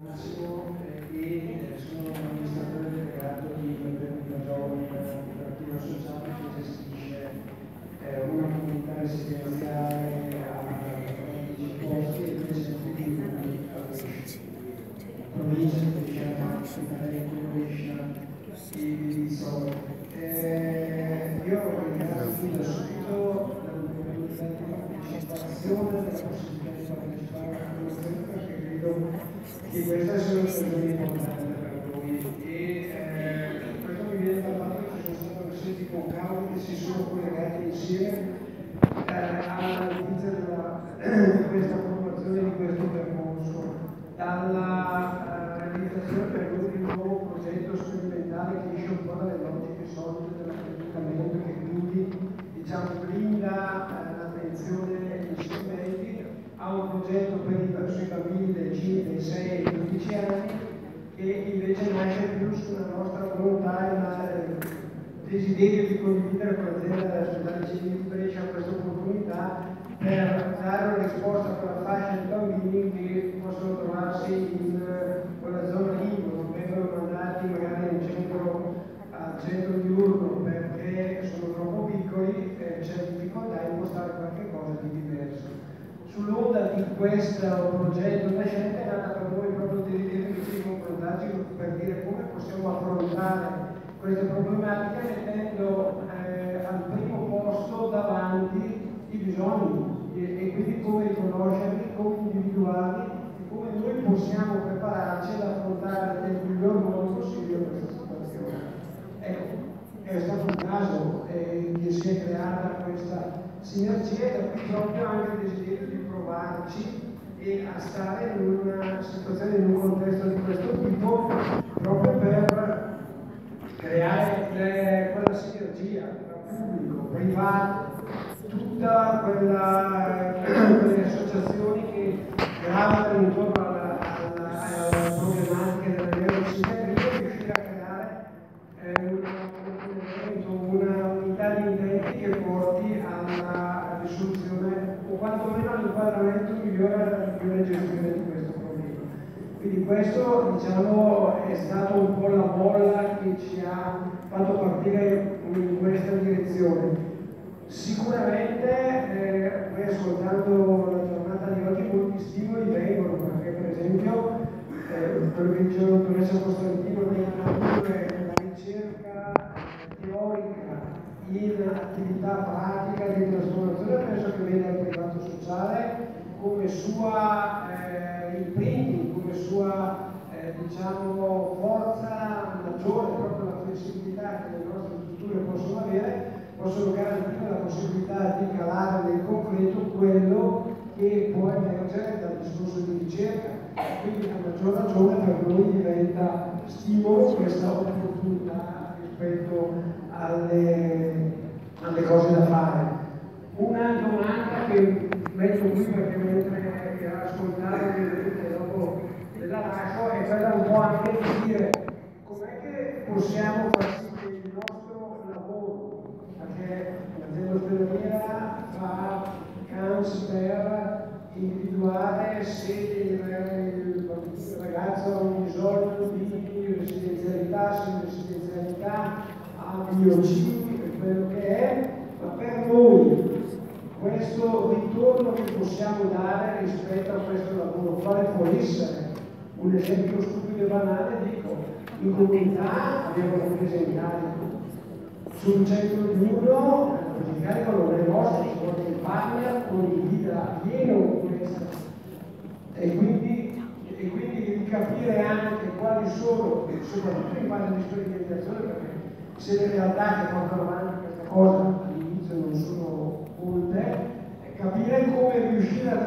Massimo e sono amministratore delegato di Benvenuta Giovani, cooperativo sociale che gestisce una comunità residenziale a 15 posti e due centri di provincia che si chiama Cittadella Brescia e di Solo. Io ringrazio fin da subito la partecipazione, della possibilità di partecipare a questa perché che questa sia una stagione importante per noi e eh, questo mi viene dal fatto che ci sono stati senti concavoli che si sono collegati insieme eh, all'inizio di questa formazione di questo percorso. Dalla eh, realizzazione per noi di un nuovo progetto sperimentale che esce un po' dalle logiche solide dell'accreditamento che quindi diciamo blinda l'attenzione agli un progetto per i, sui bambini dai 5, dai 6 ai 15 anni che invece nasce più sulla nostra volontà e il desiderio di condividere con l'azienda della civile di Brescia questa opportunità per dare una risposta a quella fascia di bambini che possono trovarsi in quella zona lì, non vengono mandati magari in centro, al centro diurno perché sono troppo piccoli, eh, c'è difficoltà a impostare qualche cosa di diverso sull'onda di questo progetto nascente è nata per noi proprio il desiderio di ci confrontarci per dire come possiamo affrontare queste problematiche mettendo eh, al primo posto davanti i bisogni e, e, quindi come riconoscerli, come individuarli e come noi possiamo prepararci ad affrontare nel miglior modo possibile questa situazione. Ecco, è stato un caso eh, è creata questa sinergia e da qui proprio anche il desiderio di provarci e a stare in una situazione, in un contesto di questo tipo, quantomeno all'inquadramento migliore migliore gestione di questo problema. Quindi questo diciamo, è stato un po' la bolla che ci ha fatto partire in questa direzione. Sicuramente, eh, ascoltando la giornata di oggi, molti stimoli vengono, perché per esempio eh, quello che diceva la dottoressa Costantino nella ricerca teorica in attività pratica di trasformazione penso che veda il privato sociale come sua eh, imprinting, come sua eh, diciamo, forza maggiore, proprio la flessibilità che le nostre strutture possono avere, possono garantire la possibilità di calare nel concreto quello che può emergere dal discorso di ricerca. Quindi a maggior ragione per noi diventa stimolo questa opportunità rispetto alle, alle cose da fare. Metto qui perché mentre ascoltare e dopo la lascio è quella un po' anche di dire com'è che possiamo far sì che il nostro lavoro, perché l'azienda ospedaliera fa CANS per individuare se il, il, il ragazzo ha un bisogno di residenzialità, se in residenzialità ha BOC, quello che è, ma per noi questo ritorno che possiamo dare rispetto a questo lavoro, quale può essere? Un esempio stupido e banale, dico, in comunità abbiamo rappresentati sul centro di uno, rappresentati non è nostro, partner con il guida pieno questa. E quindi, e quindi di capire anche quali sono, soprattutto in fase di sperimentazione, perché se le realtà che portano avanti questa cosa all'inizio non sono molte, capire come riuscire a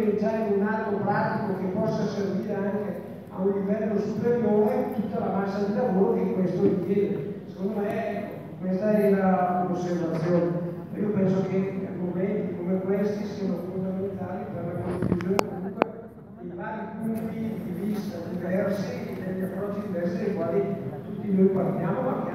tradurre già in un atto pratico che possa servire anche a un livello superiore tutta la massa di lavoro che questo richiede. Secondo me questa è l'osservazione. Io penso che momenti come questi siano fondamentali per la conclusione comunque di vari punti di vista diversi e degli approcci diversi dai quali tutti noi partiamo, ma che